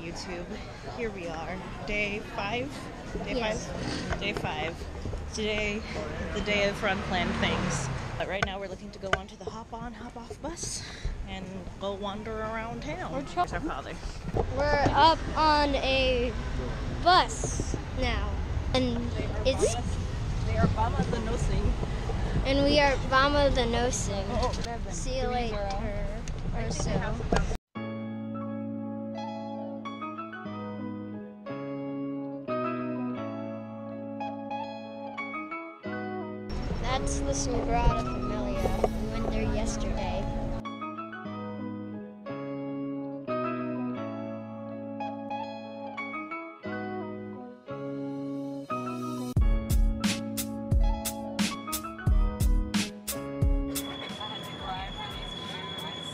YouTube. Here we are, day five. Day Yes. five. Day five. Today, the day of unplanned things. But right now, we're looking to go onto the hop on, hop off bus and go wander around town. We're Here's our father. We're up on a bus now, and it's They are Bama the Nosing. and we are Vama the Nosing. Oh, See you later, or so. That's the Sagrada Familia. We went there yesterday. I had to cry for these weird ones.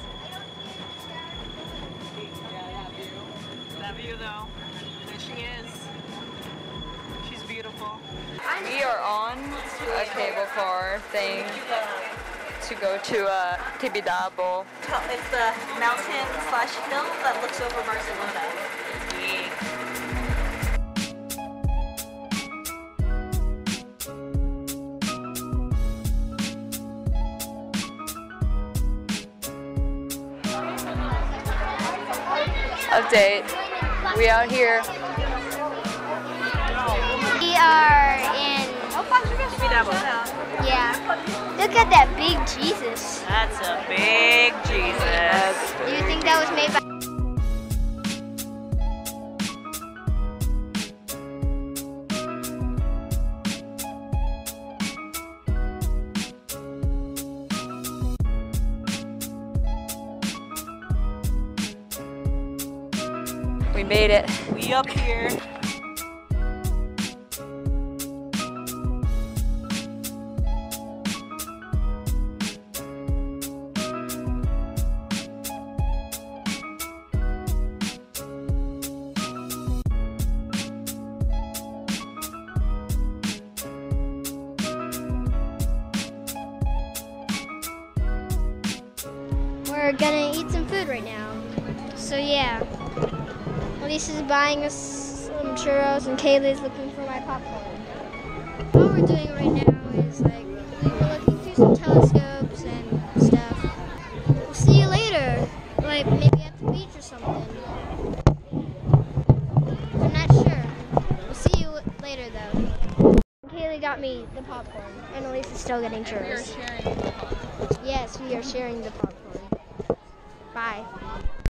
Yeah, yeah, View. That view, though. There she is. She's beautiful. We are on a cable car thing to go to uh, Tibidabo. It's the mountain slash hill that looks over Barcelona. Update. We out here. We are in. Yeah. Look at that big Jesus. That's a big Jesus. Do you think that was made by? We made it. We up here. We're gonna eat some food right now. So yeah. Lisa's buying us some churros and Caele's looking for my popcorn. What we're doing right now is like we're looking through some telescopes and stuff. We'll see you later. Like maybe at the beach or something. I'm not sure. We'll see you later though. Kaylee got me the popcorn and Elisa's still getting churros. Yes, we are sharing the popcorn. Bye.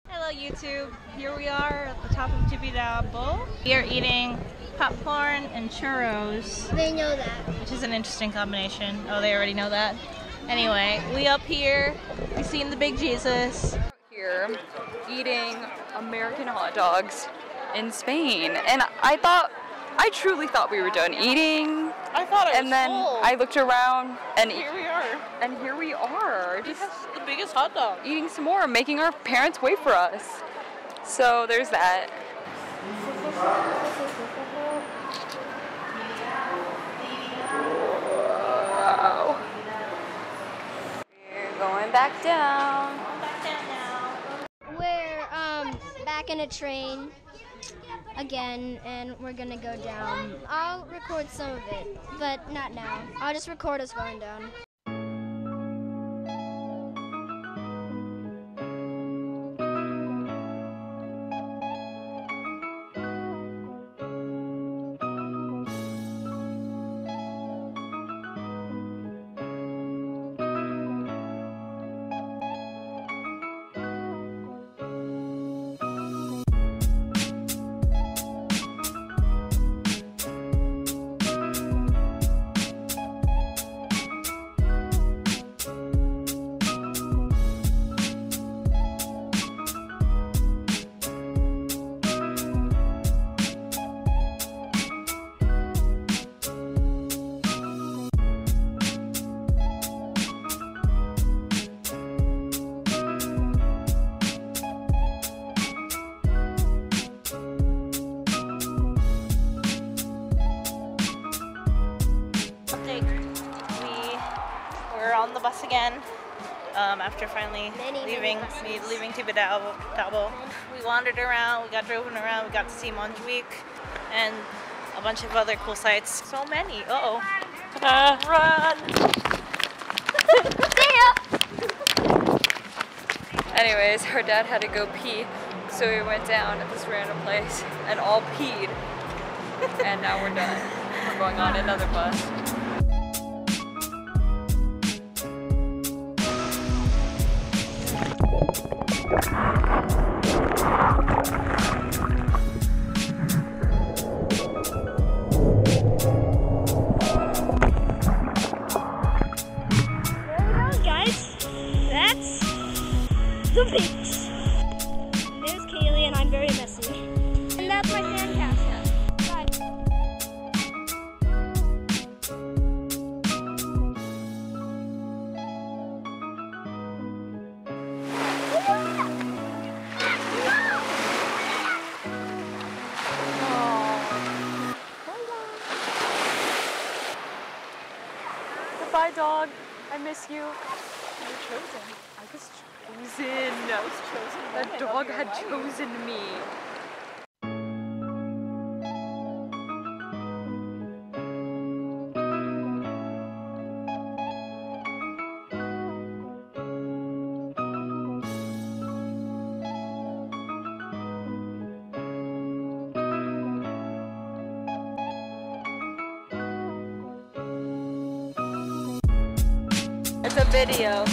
Hello YouTube. Here we are at the top of Tibidabo. We are eating popcorn and churros, They know that. which is an interesting combination. Oh, they already know that. Anyway, we up here. We seen the big Jesus. Here, eating American hot dogs in Spain, and I thought, I truly thought we were done eating. I thought And then I looked around, and Here we are. and here we are, We just have the biggest hot dog. eating some more, making our parents wait for us. So there's that. Wow. We're going back down. We're um back in a train again and we're gonna go down. I'll record some of it, but not now. I'll just record us going down. On the bus again. um, after finally Many, many leaving buses. me leaving Tibidabo. We wandered around, we got driven around, we got to see Montjuic and a bunch of other cool sites. So many. Uh-oh. Ta-da. Run! Anyways, her dad had to go pee, so we went down at this random place and all peed. and now we're done. We're going on another bus. The beach. Miss you. You were chosen. I was chosen. I was chosen. That dog had chosen me. Video.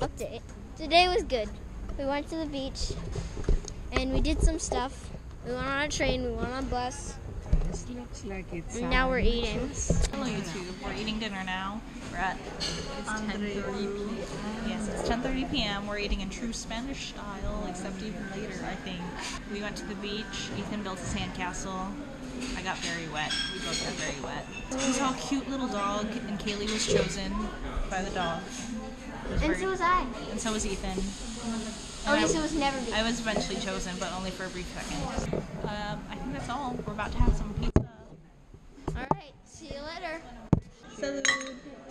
Update. Today was good. We went to the beach and we did some stuff. We went on a train, we went on a bus, looks like it's. and now we're eating. Hello YouTube. We're eating dinner now. We're at It's 10:30 p.m. Yes, it's 10:30 p.m. We're eating in true Spanish style, except even later, I think. We went to the beach. Ethan built a sandcastle. I got very wet. We both got very wet. We saw a cute little dog, and Caele was chosen by the dog. And very- so was I. and so was Ethan. Oh, And I- was never me. I was eventually chosen, but only for a brief second. Um, I think that's all. We're about to have some pizza. See you later. Salud.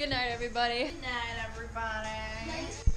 Good night, everybody. Good night, everybody.